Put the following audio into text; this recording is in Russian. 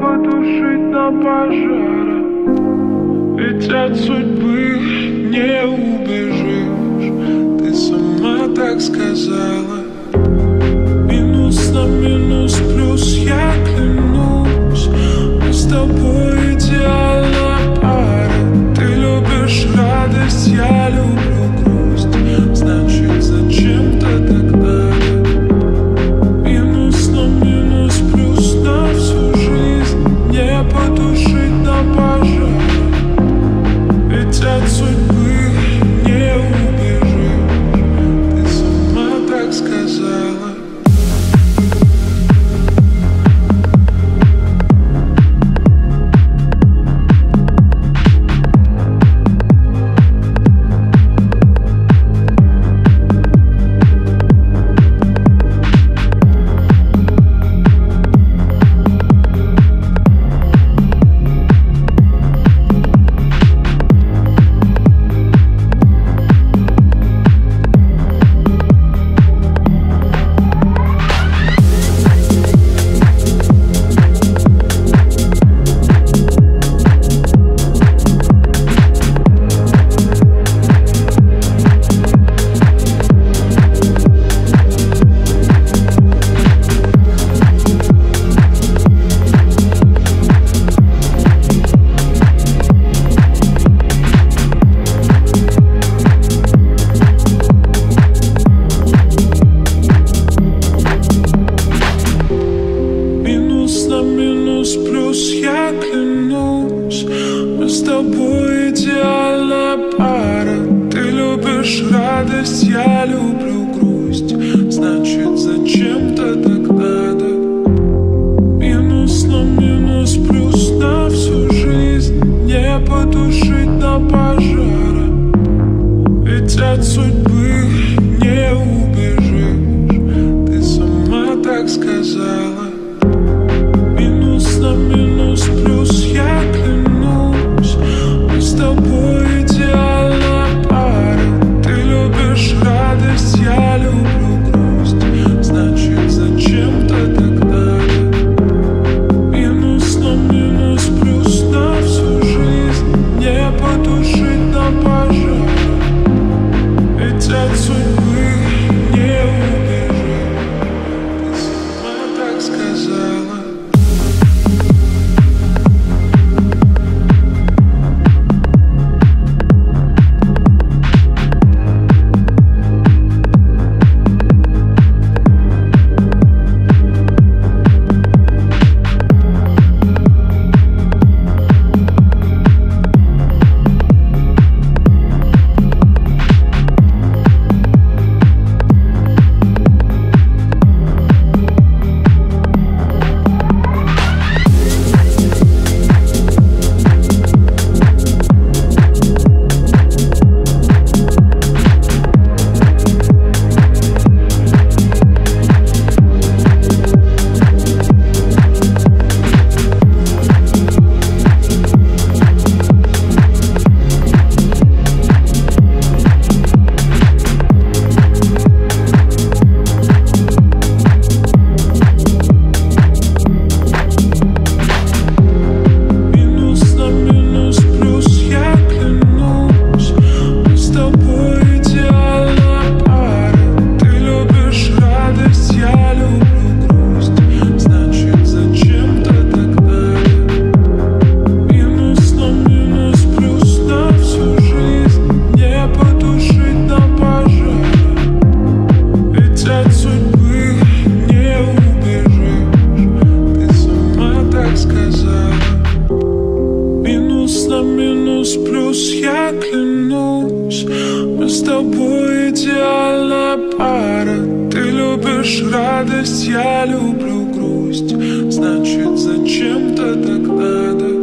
потушить на пожаре Ведь от судьбы не убежишь Ты сама так сказала Минус на минус плюс я клянусь Мы с тобой я клянусь Мы с тобой идеальная пара. Ты любишь радость, я люблю грусть. Значит, зачем-то так надо. Минус на минус плюс на всю жизнь. Не потушить на пожары Ведь от судьбы не убежишь. Ты сама так сказала С тобой идеальная пара. Ты любишь радость, я люблю грусть. Значит, зачем-то так надо